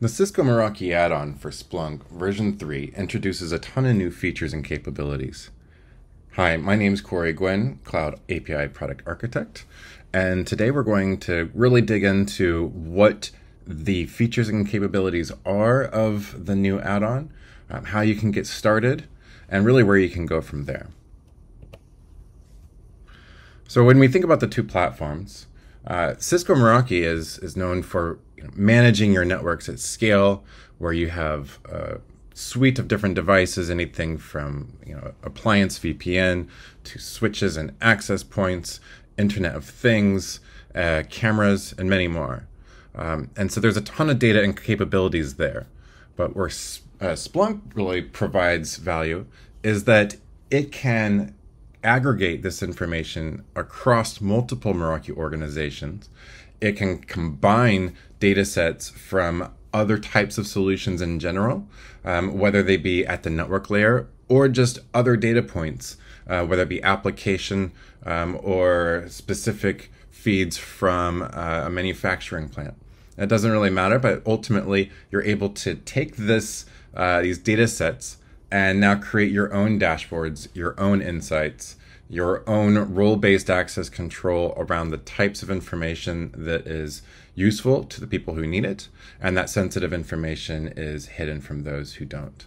The Cisco Meraki add-on for Splunk version 3 introduces a ton of new features and capabilities. Hi, my name is Cory Guynn, Cloud API Product Architect, and today we're going to really dig into what the features and capabilities are of the new add-on, um, how you can get started, and really where you can go from there. So when we think about the two platforms, uh, Cisco Meraki is, is known for you know, managing your networks at scale, where you have a suite of different devices, anything from you know appliance VPN to switches and access points, Internet of Things, uh, cameras, and many more. Um, and so there's a ton of data and capabilities there. But where uh, Splunk really provides value is that it can aggregate this information across multiple Meraki organizations it can combine data sets from other types of solutions in general, um, whether they be at the network layer or just other data points, uh, whether it be application um, or specific feeds from uh, a manufacturing plant. It doesn't really matter, but ultimately you're able to take this uh, these data sets and now create your own dashboards, your own insights, your own role based access control around the types of information that is useful to the people who need it, and that sensitive information is hidden from those who don't.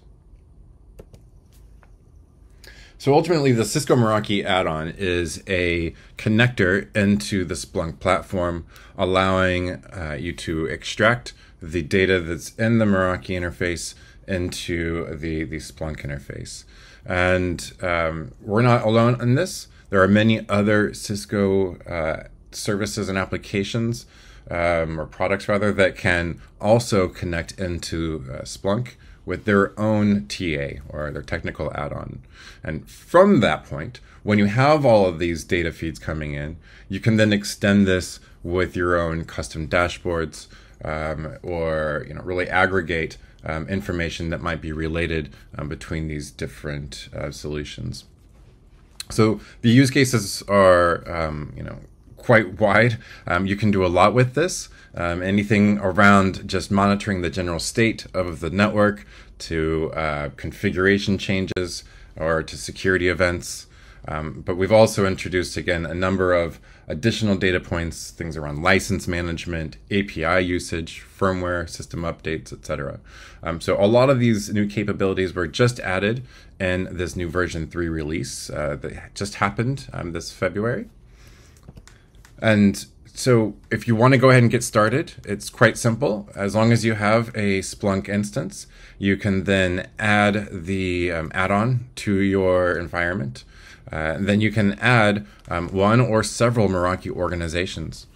So ultimately, the Cisco Meraki add-on is a connector into the Splunk platform, allowing uh, you to extract the data that's in the Meraki interface into the, the Splunk interface. And um, we're not alone in this. There are many other Cisco uh, services and applications, um, or products rather, that can also connect into uh, Splunk with their own TA or their technical add on. And from that point, when you have all of these data feeds coming in, you can then extend this with your own custom dashboards um, or you know really aggregate um, information that might be related um, between these different uh, solutions. So the use cases are, um, you know, quite wide. Um, you can do a lot with this. Um, anything around just monitoring the general state of the network to uh, configuration changes or to security events. Um, but we've also introduced, again, a number of additional data points, things around license management, API usage, firmware, system updates, etc. Um, so a lot of these new capabilities were just added in this new version 3 release uh, that just happened um, this February. And so if you want to go ahead and get started, it's quite simple. As long as you have a Splunk instance, you can then add the um, add-on to your environment. Uh, then you can add um, one or several Meraki organizations.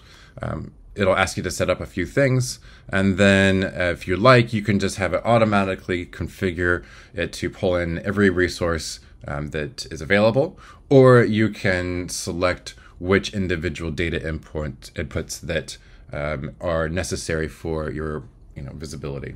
Um, it'll ask you to set up a few things, and then uh, if you like, you can just have it automatically configure it to pull in every resource um, that is available, or you can select which individual data input inputs that um, are necessary for your you know visibility.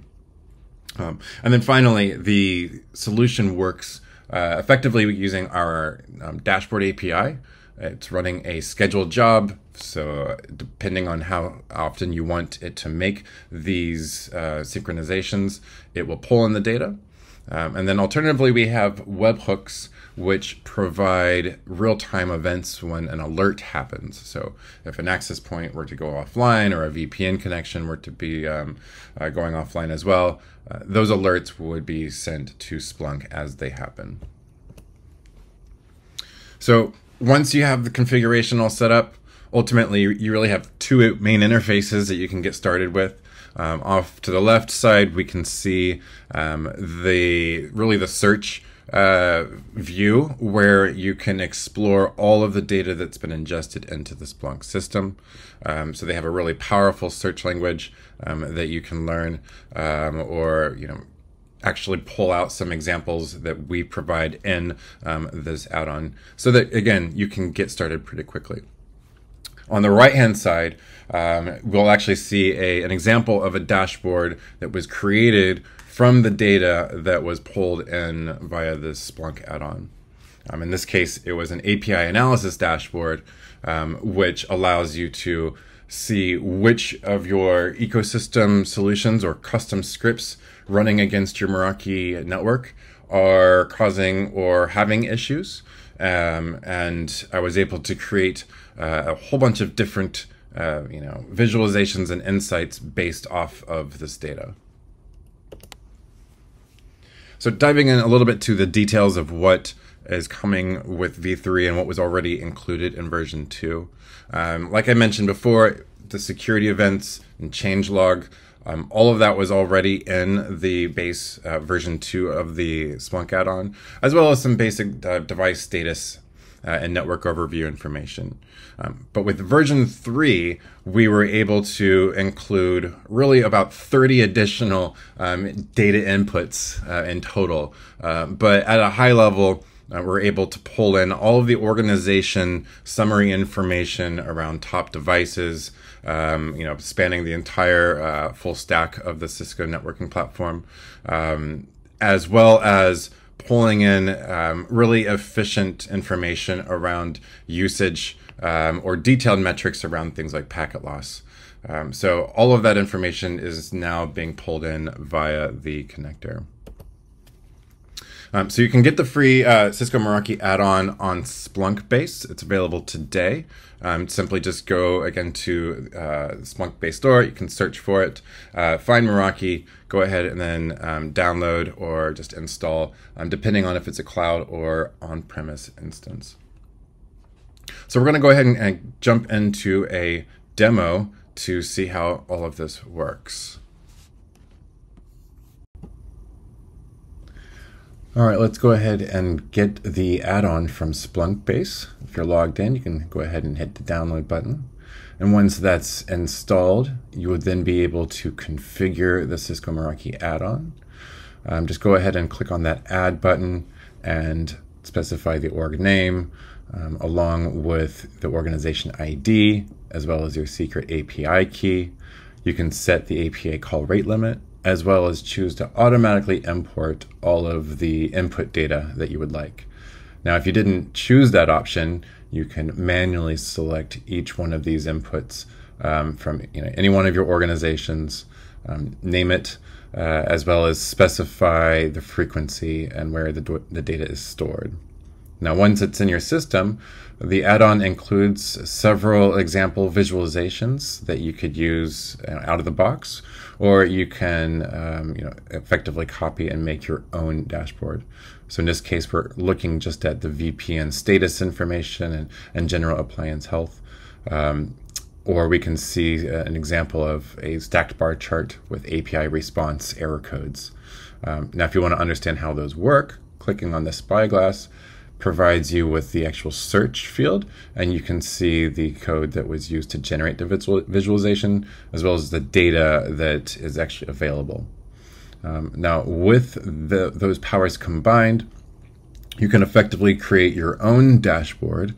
Um, and then finally, the solution works uh, effectively using our um, dashboard API. It's running a scheduled job, so depending on how often you want it to make these uh, synchronizations, it will pull in the data. Um, and then alternatively, we have webhooks which provide real-time events when an alert happens. So if an access point were to go offline or a VPN connection were to be um, uh, going offline as well, uh, those alerts would be sent to Splunk as they happen. So once you have the configuration all set up, ultimately you really have two main interfaces that you can get started with. Um, off to the left side, we can see um, the really the search uh, view where you can explore all of the data that's been ingested into the Splunk system. Um, so they have a really powerful search language um, that you can learn, um, or you know, actually pull out some examples that we provide in um, this add-on, so that again you can get started pretty quickly. On the right hand side, um, we'll actually see a, an example of a dashboard that was created from the data that was pulled in via this Splunk add-on. Um, in this case, it was an API analysis dashboard, um, which allows you to see which of your ecosystem solutions or custom scripts running against your Meraki network are causing or having issues. Um, and I was able to create uh, a whole bunch of different, uh, you know, visualizations and insights based off of this data. So diving in a little bit to the details of what is coming with V3 and what was already included in version 2. Um, like I mentioned before, the security events and changelog, um, all of that was already in the base uh, version 2 of the Splunk add-on, as well as some basic uh, device status uh, and network overview information. Um, but with version 3, we were able to include really about 30 additional um, data inputs uh, in total. Uh, but at a high level, uh, we're able to pull in all of the organization summary information around top devices, um, you know, spanning the entire uh, full stack of the Cisco networking platform, um, as well as pulling in um, really efficient information around usage um, or detailed metrics around things like packet loss. Um, so all of that information is now being pulled in via the connector. Um, so you can get the free uh, Cisco Meraki add-on on Splunk Base. It's available today. Um, simply just go again to uh, Splunk Base store. You can search for it, uh, find Meraki, go ahead and then um, download or just install, um, depending on if it's a cloud or on-premise instance. So we're going to go ahead and, and jump into a demo to see how all of this works. All right, let's go ahead and get the add-on from Splunk Base. If you're logged in, you can go ahead and hit the download button. And once that's installed, you would then be able to configure the Cisco Meraki add-on. Um, just go ahead and click on that add button and specify the org name um, along with the organization ID as well as your secret API key. You can set the API call rate limit as well as choose to automatically import all of the input data that you would like. Now, if you didn't choose that option, you can manually select each one of these inputs um, from you know, any one of your organizations, um, name it, uh, as well as specify the frequency and where the, the data is stored. Now, once it's in your system, the add-on includes several example visualizations that you could use out of the box, or you can um, you know, effectively copy and make your own dashboard. So in this case, we're looking just at the VPN status information and, and general appliance health. Um, or we can see uh, an example of a stacked bar chart with API response error codes. Um, now, if you want to understand how those work, clicking on the spyglass provides you with the actual search field, and you can see the code that was used to generate the visual visualization, as well as the data that is actually available. Um, now, with the, those powers combined, you can effectively create your own dashboard.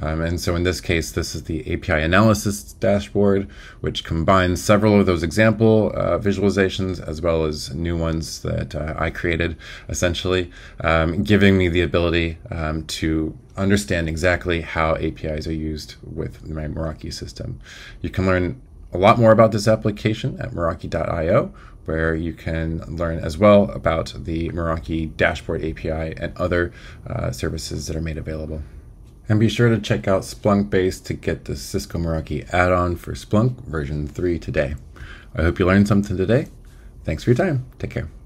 Um, and so in this case, this is the API analysis dashboard, which combines several of those example uh, visualizations as well as new ones that uh, I created, essentially, um, giving me the ability um, to understand exactly how APIs are used with my Meraki system. You can learn a lot more about this application at Meraki.io, where you can learn as well about the Meraki dashboard API and other uh, services that are made available. And be sure to check out Splunk Base to get the Cisco Meraki add-on for Splunk version 3 today. I hope you learned something today. Thanks for your time. Take care.